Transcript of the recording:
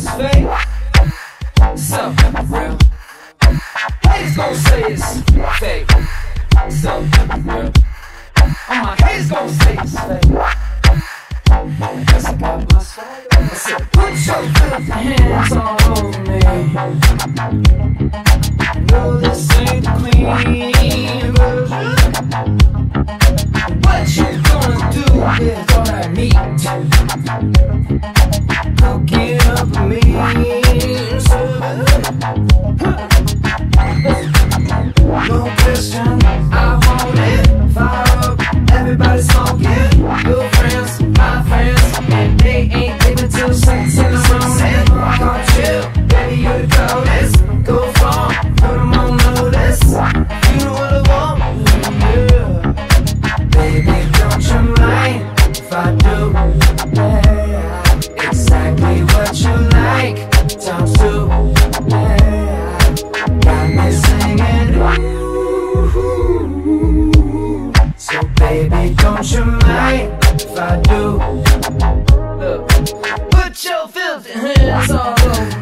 fake. So real. Haters gon' say it's fake. So real. All my haters gon' say it's fake. Guess I got my soul. I said, put your filthy hands all over me. No, this ain't clean version. What you gonna do with all that meat? Go on notice. You know what I want, yeah. Baby, don't you mind if I do? Exactly what you like. Got me singing. Ooh. So baby, don't you mind if I do? Look, put your filthy hands all over